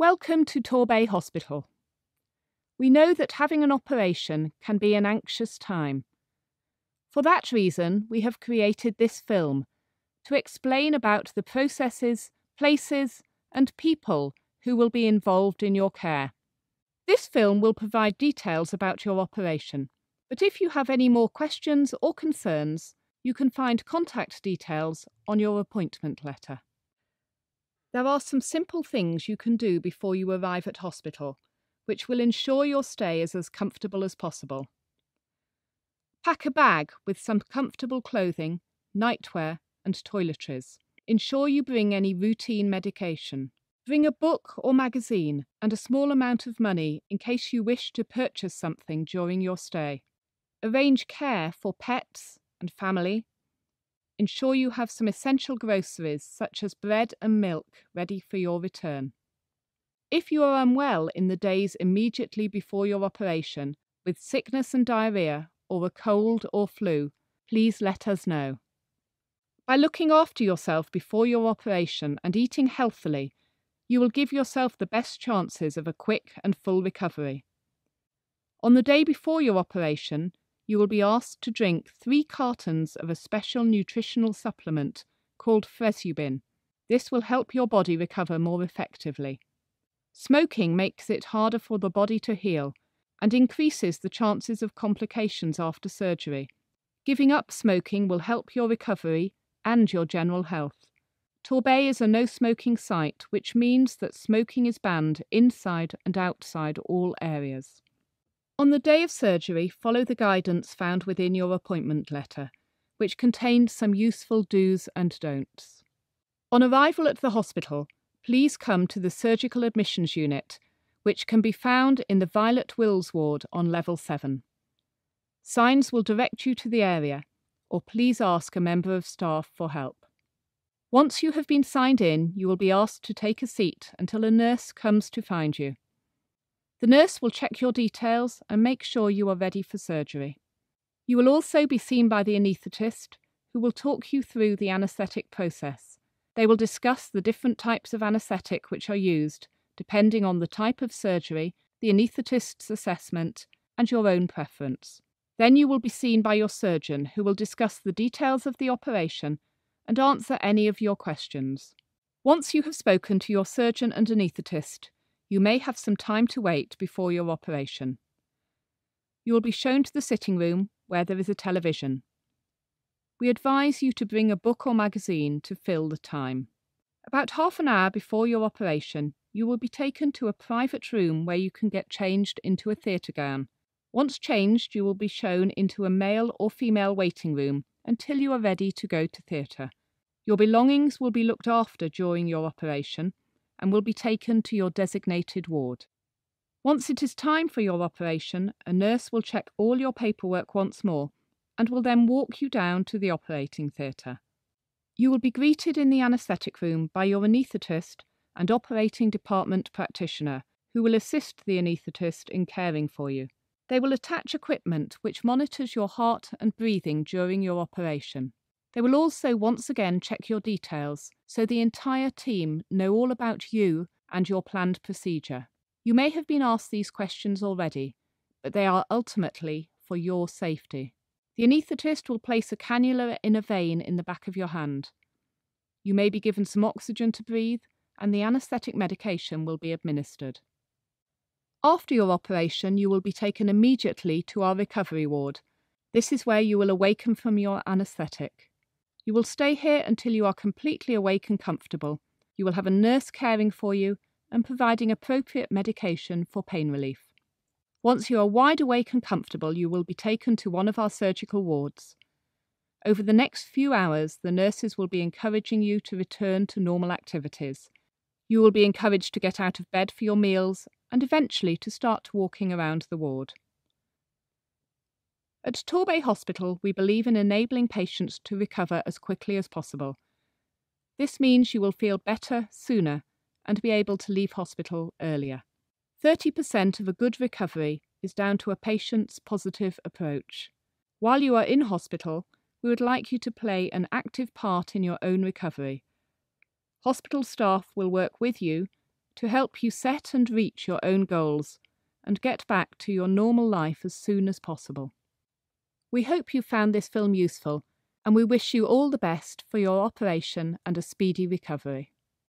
Welcome to Torbay Hospital. We know that having an operation can be an anxious time. For that reason, we have created this film to explain about the processes, places, and people who will be involved in your care. This film will provide details about your operation, but if you have any more questions or concerns, you can find contact details on your appointment letter. There are some simple things you can do before you arrive at hospital, which will ensure your stay is as comfortable as possible. Pack a bag with some comfortable clothing, nightwear, and toiletries. Ensure you bring any routine medication. Bring a book or magazine and a small amount of money in case you wish to purchase something during your stay. Arrange care for pets and family Ensure you have some essential groceries such as bread and milk ready for your return. If you are unwell in the days immediately before your operation, with sickness and diarrhea, or a cold or flu, please let us know. By looking after yourself before your operation and eating healthily, you will give yourself the best chances of a quick and full recovery. On the day before your operation, you will be asked to drink three cartons of a special nutritional supplement called Fresubin. This will help your body recover more effectively. Smoking makes it harder for the body to heal and increases the chances of complications after surgery. Giving up smoking will help your recovery and your general health. Torbay is a no smoking site, which means that smoking is banned inside and outside all areas. On the day of surgery, follow the guidance found within your appointment letter, which contained some useful do's and don'ts. On arrival at the hospital, please come to the surgical admissions unit, which can be found in the Violet Wills ward on level 7. Signs will direct you to the area, or please ask a member of staff for help. Once you have been signed in, you will be asked to take a seat until a nurse comes to find you. The nurse will check your details and make sure you are ready for surgery. You will also be seen by the anaesthetist, who will talk you through the anaesthetic process. They will discuss the different types of anaesthetic which are used, depending on the type of surgery, the anaesthetist's assessment, and your own preference. Then you will be seen by your surgeon, who will discuss the details of the operation and answer any of your questions. Once you have spoken to your surgeon and anaesthetist, you may have some time to wait before your operation. You will be shown to the sitting room where there is a television. We advise you to bring a book or magazine to fill the time. About half an hour before your operation, you will be taken to a private room where you can get changed into a theatre gown. Once changed, you will be shown into a male or female waiting room until you are ready to go to theatre. Your belongings will be looked after during your operation and will be taken to your designated ward. Once it is time for your operation, a nurse will check all your paperwork once more and will then walk you down to the operating theatre. You will be greeted in the anaesthetic room by your anaesthetist and operating department practitioner, who will assist the anaesthetist in caring for you. They will attach equipment which monitors your heart and breathing during your operation. They will also once again check your details so the entire team know all about you and your planned procedure. You may have been asked these questions already, but they are ultimately for your safety. The anaesthetist will place a cannula in a vein in the back of your hand. You may be given some oxygen to breathe, and the anaesthetic medication will be administered. After your operation, you will be taken immediately to our recovery ward. This is where you will awaken from your anaesthetic. You will stay here until you are completely awake and comfortable. You will have a nurse caring for you and providing appropriate medication for pain relief. Once you are wide awake and comfortable, you will be taken to one of our surgical wards. Over the next few hours, the nurses will be encouraging you to return to normal activities. You will be encouraged to get out of bed for your meals and eventually to start walking around the ward. At Torbay Hospital, we believe in enabling patients to recover as quickly as possible. This means you will feel better sooner and be able to leave hospital earlier. 30% of a good recovery is down to a patient's positive approach. While you are in hospital, we would like you to play an active part in your own recovery. Hospital staff will work with you to help you set and reach your own goals and get back to your normal life as soon as possible. We hope you found this film useful and we wish you all the best for your operation and a speedy recovery.